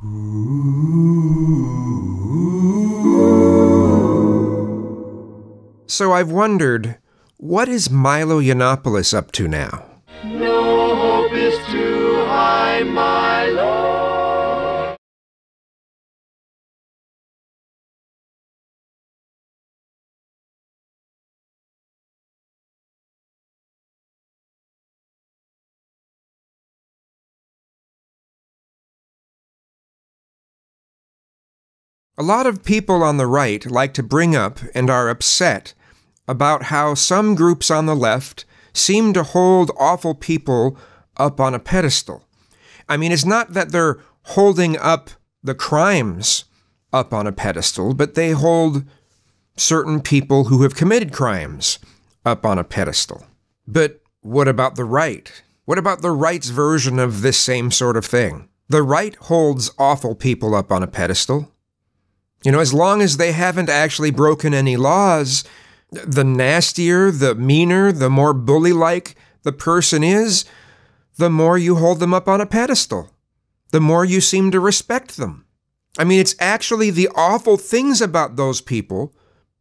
So I've wondered, what is Milo Yiannopoulos up to now? No hope is too high, Milo. A lot of people on the right like to bring up and are upset about how some groups on the left seem to hold awful people up on a pedestal. I mean, it's not that they're holding up the crimes up on a pedestal, but they hold certain people who have committed crimes up on a pedestal. But what about the right? What about the right's version of this same sort of thing? The right holds awful people up on a pedestal. You know, as long as they haven't actually broken any laws, the nastier, the meaner, the more bully like the person is, the more you hold them up on a pedestal, the more you seem to respect them. I mean, it's actually the awful things about those people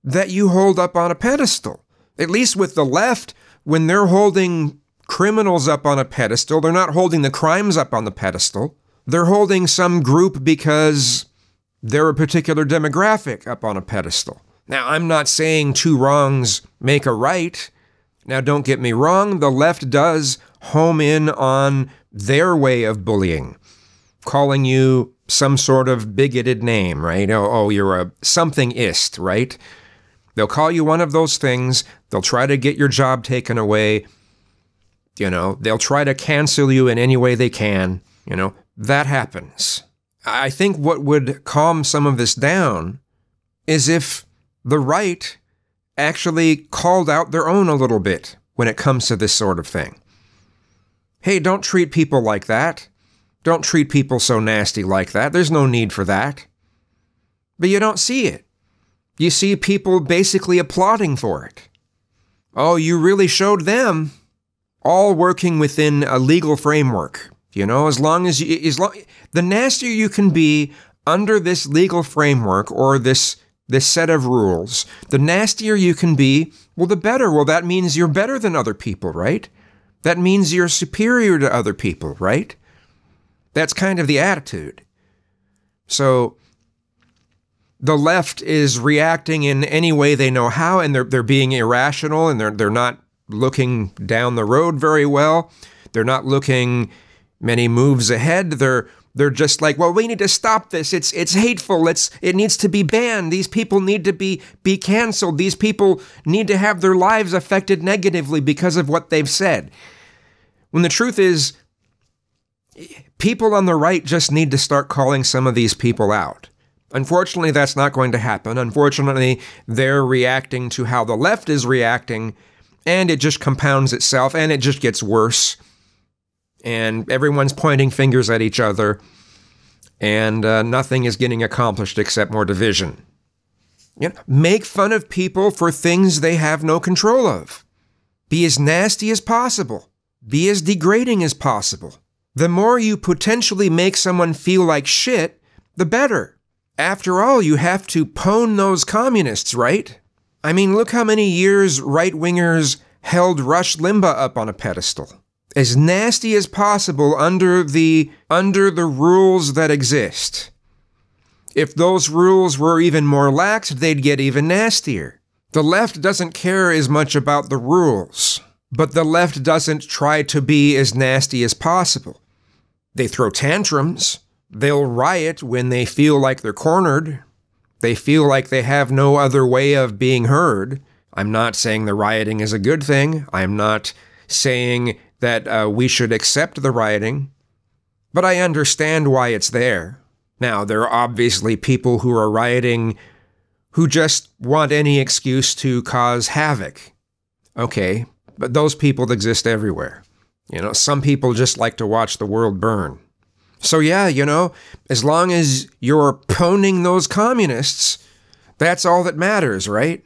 that you hold up on a pedestal. At least with the left, when they're holding criminals up on a pedestal, they're not holding the crimes up on the pedestal. They're holding some group because they're a particular demographic up on a pedestal. Now, I'm not saying two wrongs make a right. Now, don't get me wrong, the left does home in on their way of bullying, calling you some sort of bigoted name, right? Oh, oh you're a something ist, right? They'll call you one of those things. They'll try to get your job taken away. You know, they'll try to cancel you in any way they can. You know, that happens. I think what would calm some of this down is if the right actually called out their own a little bit when it comes to this sort of thing. Hey, don't treat people like that. Don't treat people so nasty like that. There's no need for that. But you don't see it. You see people basically applauding for it. Oh, you really showed them all working within a legal framework. You know, as long as you, as long, the nastier you can be under this legal framework or this this set of rules, the nastier you can be, well, the better. Well, that means you're better than other people, right? That means you're superior to other people, right? That's kind of the attitude. So the left is reacting in any way they know how, and they're, they're being irrational and they're, they're not looking down the road very well. They're not looking many moves ahead. They're they're just like, well, we need to stop this. It's it's hateful. It's it needs to be banned. These people need to be be canceled. These people need to have their lives affected negatively because of what they've said. When the truth is people on the right just need to start calling some of these people out. Unfortunately, that's not going to happen. Unfortunately, they're reacting to how the left is reacting, and it just compounds itself and it just gets worse and everyone's pointing fingers at each other, and uh, nothing is getting accomplished except more division. You know, make fun of people for things they have no control of. Be as nasty as possible. Be as degrading as possible. The more you potentially make someone feel like shit, the better. After all, you have to pwn those communists, right? I mean, look how many years right wingers held Rush Limbaugh up on a pedestal as nasty as possible under the under the rules that exist. If those rules were even more lax, they'd get even nastier. The left doesn't care as much about the rules, but the left doesn't try to be as nasty as possible. They throw tantrums. They'll riot when they feel like they're cornered. They feel like they have no other way of being heard. I'm not saying the rioting is a good thing. I'm not saying that uh, we should accept the rioting, but I understand why it's there. Now, there are obviously people who are rioting who just want any excuse to cause havoc. Okay, but those people exist everywhere. You know, some people just like to watch the world burn. So, yeah, you know, as long as you're poning those communists, that's all that matters, right?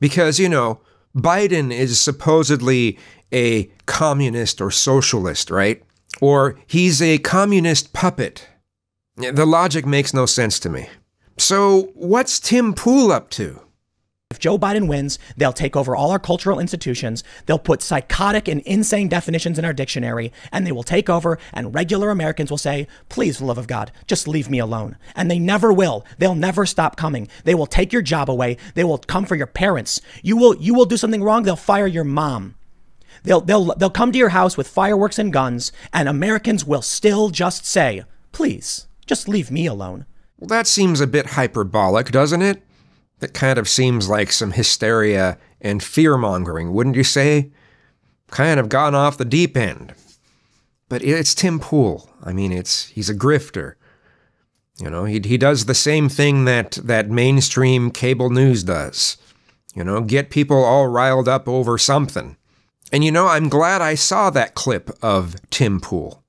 Because, you know, Biden is supposedly a communist or socialist, right? Or he's a communist puppet. The logic makes no sense to me. So, what's Tim Pool up to? If Joe Biden wins, they'll take over all our cultural institutions. They'll put psychotic and insane definitions in our dictionary, and they will take over, and regular Americans will say, Please, love of God, just leave me alone. And they never will. They'll never stop coming. They will take your job away. They will come for your parents. You will you will do something wrong, they'll fire your mom. They'll they'll they'll come to your house with fireworks and guns, and Americans will still just say, Please, just leave me alone. Well, that seems a bit hyperbolic, doesn't it? That kind of seems like some hysteria and fear mongering, wouldn't you say? Kind of gone off the deep end. But it's Tim Pool. I mean, it's he's a grifter. You know, he he does the same thing that that mainstream cable news does. You know, get people all riled up over something. And you know, I'm glad I saw that clip of Tim Pool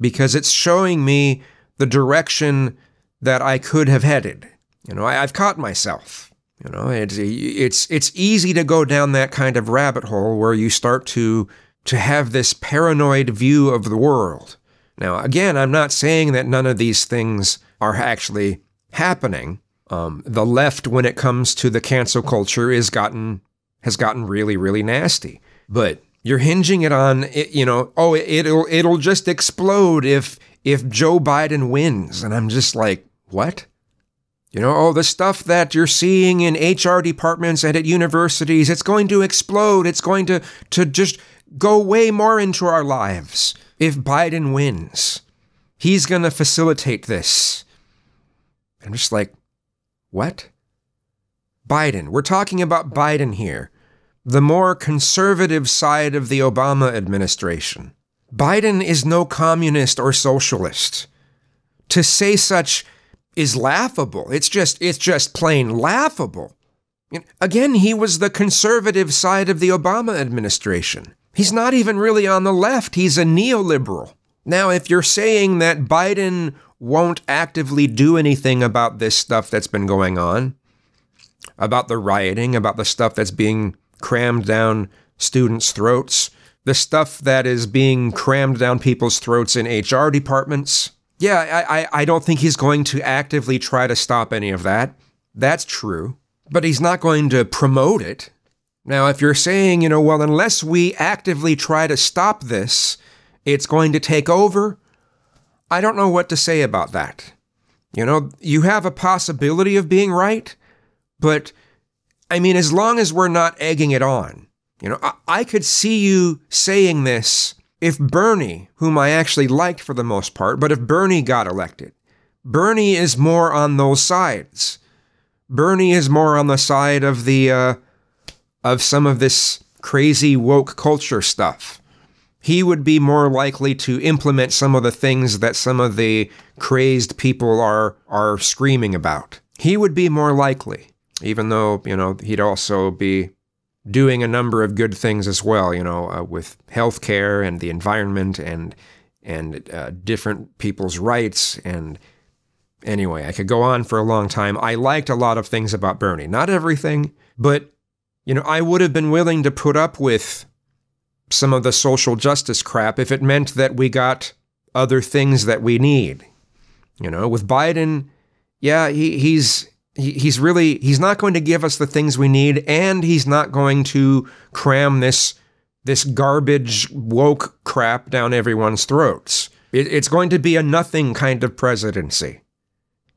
because it's showing me the direction that I could have headed. You know, I, have caught myself. You know, it's it's it's easy to go down that kind of rabbit hole where you start to to have this paranoid view of the world. Now, again, I'm not saying that none of these things are actually happening. Um, the left, when it comes to the cancel culture, is gotten has gotten really, really nasty. But you're hinging it on, it, you know, oh, it'll it'll just explode if if Joe Biden wins, and I'm just like, what? You know, oh, the stuff that you're seeing in HR departments and at universities, it's going to explode. It's going to, to just go way more into our lives if Biden wins. He's going to facilitate this. I'm just like, what? Biden. We're talking about Biden here, the more conservative side of the Obama administration. Biden is no communist or socialist. To say such is laughable. It's just it's just plain laughable. Again, he was the conservative side of the Obama administration. He's not even really on the left. He's a neoliberal. Now, if you're saying that Biden won't actively do anything about this stuff that's been going on, about the rioting, about the stuff that's being crammed down students' throats, the stuff that is being crammed down people's throats in HR departments, yeah, I, I, I don't think he's going to actively try to stop any of that. That's true. But he's not going to promote it. Now, if you're saying, you know, well, unless we actively try to stop this, it's going to take over, I don't know what to say about that. You know, you have a possibility of being right, but I mean, as long as we're not egging it on, you know, I, I could see you saying this if Bernie, whom I actually liked for the most part, but if Bernie got elected, Bernie is more on those sides. Bernie is more on the side of the uh, of some of this crazy woke culture stuff. He would be more likely to implement some of the things that some of the crazed people are are screaming about. He would be more likely, even though you know he'd also be doing a number of good things as well, you know, uh, with healthcare and the environment and and uh, different people's rights and anyway, I could go on for a long time. I liked a lot of things about Bernie, not everything, but you know, I would have been willing to put up with some of the social justice crap if it meant that we got other things that we need. You know, with Biden, yeah, he, he's he, he's really he's not going to give us the things we need and he's not going to cram this this garbage woke crap down everyone's throats. It, it's going to be a nothing kind of presidency.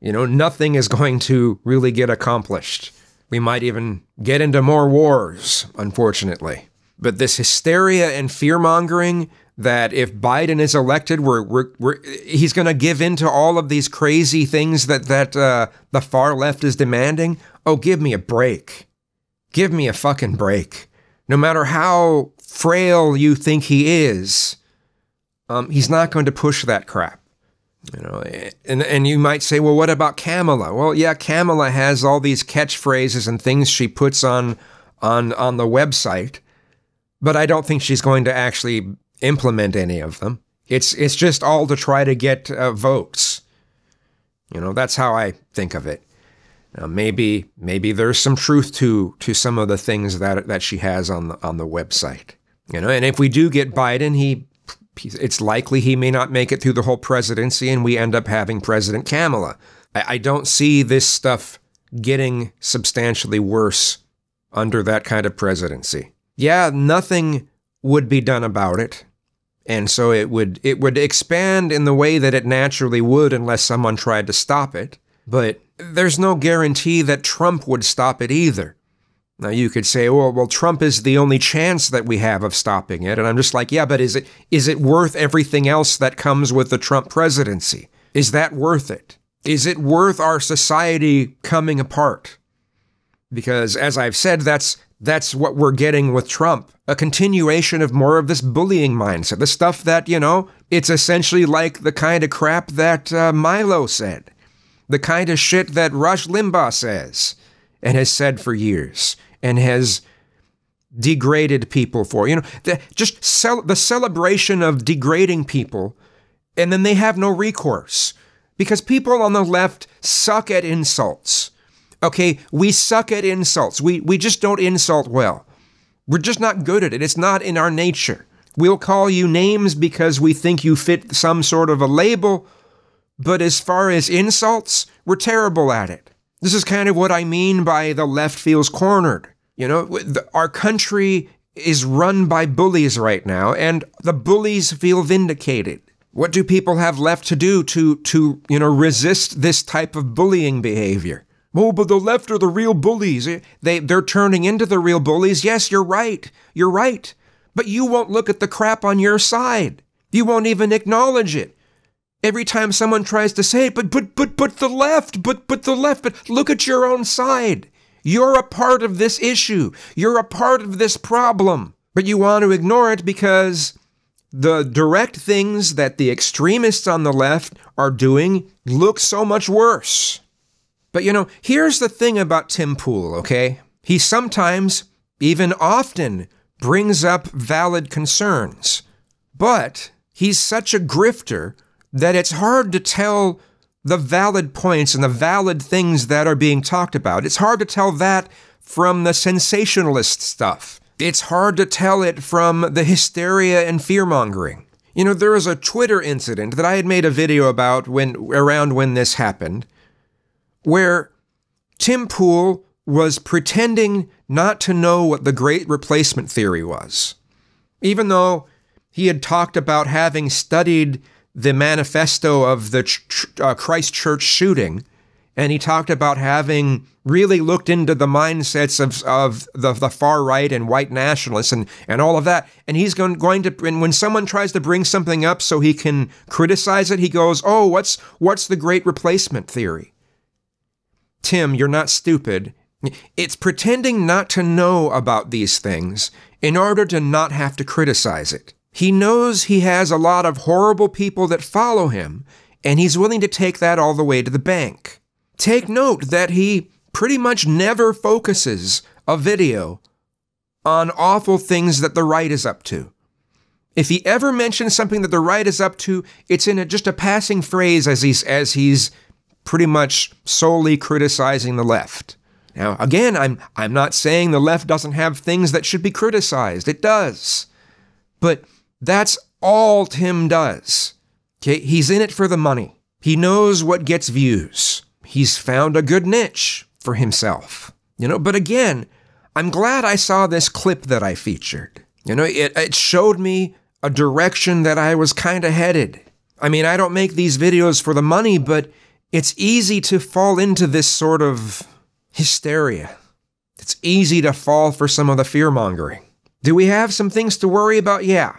You know nothing is going to really get accomplished. We might even get into more wars unfortunately. But this hysteria and fear mongering that if Biden is elected, we're, we're, we're he's going to give in to all of these crazy things that that uh, the far left is demanding. Oh, give me a break. Give me a fucking break. No matter how frail you think he is, um, he's not going to push that crap. You know, and and you might say, well, what about Kamala? Well, yeah, Kamala has all these catchphrases and things she puts on on on the website, but I don't think she's going to actually implement any of them. It's it's just all to try to get uh, votes. You know, that's how I think of it. Now, maybe maybe there's some truth to to some of the things that that she has on the on the website. You know, and if we do get Biden, he It's likely he may not make it through the whole presidency and we end up having President Kamala. I, I don't see this stuff getting substantially worse under that kind of presidency. Yeah, nothing would be done about it. And so it would it would expand in the way that it naturally would unless someone tried to stop it. But there's no guarantee that Trump would stop it either. Now you could say, well, well, Trump is the only chance that we have of stopping it, and I'm just like, yeah, but is it is it worth everything else that comes with the Trump presidency? Is that worth it? Is it worth our society coming apart? Because as I've said, that's that's what we're getting with Trump. A continuation of more of this bullying mindset. The stuff that, you know, it's essentially like the kind of crap that uh, Milo said. The kind of shit that Rush Limbaugh says and has said for years and has degraded people for. You know, the, just cel- the celebration of degrading people, and then they have no recourse because people on the left suck at insults. Okay, we suck at insults. We we just don't insult well. We're just not good at it. It's not in our nature. We'll call you names because we think you fit some sort of a label, but as far as insults, we're terrible at it. This is kind of what I mean by the left feels cornered. You know, the, our country is run by bullies right now, and the bullies feel vindicated. What do people have left to do to, to you know, resist this type of bullying behavior? Oh, but the left are the real bullies. Eh, they, they're turning into the real bullies. Yes, you're right. You're right. But you won't look at the crap on your side. You won't even acknowledge it. Every time someone tries to say but but but but the left, but but the left, but look at your own side. You're a part of this issue. You're a part of this problem. But you want to ignore it because the direct things that the extremists on the left are doing look so much worse. But you know, here's the thing about Tim Pool, okay? He sometimes, even often, brings up valid concerns. But he's such a grifter that it's hard to tell the valid points and the valid things that are being talked about. It's hard to tell that from the sensationalist stuff. It's hard to tell it from the hysteria and fear mongering. You know, there was a Twitter incident that I had made a video about when around when this happened, where Tim Pool was pretending not to know what the great replacement theory was. Even though he had talked about having studied the manifesto of the uh, Christchurch shooting, and he talked about having really looked into the mindsets of, of the, the far right and white nationalists and, and all of that. And he's going, going to, and when someone tries to bring something up so he can criticize it, he goes, Oh, what's, what's the great replacement theory? Tim, you're not stupid. It's pretending not to know about these things in order to not have to criticize it. He knows he has a lot of horrible people that follow him, and he's willing to take that all the way to the bank. Take note that he pretty much never focuses a video on awful things that the right is up to. If he ever mentions something that the right is up to, it's in a, just a passing phrase as he's as he's pretty much solely criticizing the left. Now, again, I'm I'm not saying the left doesn't have things that should be criticized. It does. But that's all Tim does. Okay, he's in it for the money. He knows what gets views. He's found a good niche for himself. You know, but again, I'm glad I saw this clip that I featured. You know, it, it showed me a direction that I was kind of headed. I mean, I don't make these videos for the money, but it's easy to fall into this sort of hysteria. It's easy to fall for some of the fear mongering. Do we have some things to worry about? Yeah.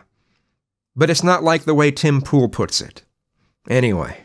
But it's not like the way Tim Pool puts it. Anyway,